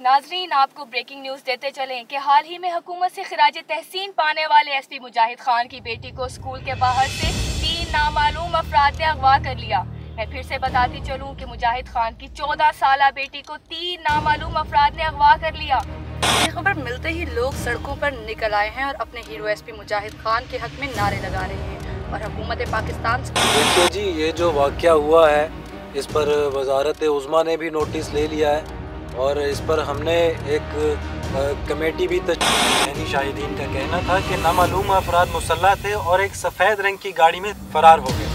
नाजरीन आपको breaking news देते चलें कि हाल ही में हुकूमत से खराज तहसीन पाने वाले एस पी मुजाहिद खान की बेटी को स्कूल के बाहर से तीन नामालूम अफराद ने अगवा कर लिया। मैं फिर से बताती चलूँ कि मुजाहिद खान की चौदह साल बेटी को तीन नामालूम अफराद ने अगवा कर लिया। ये खबर मिलते ही लोग सड़कों पर निकल आए हैं और अपने हीरो एसपी मुजाहिद खान के हक में नारे लगा रहे हैं और हुकूमत पाकिस्तान देखिए जी ये जो वाक़ हुआ है इस पर वजारत उज़मा ने भी नोटिस ले लिया है। और इस पर हमने एक कमेटी भी यानी शाहिदीन का कहना था कि नामालूम अफराद मुसल्ला थे और एक सफ़ेद रंग की गाड़ी में फ़रार हो गए।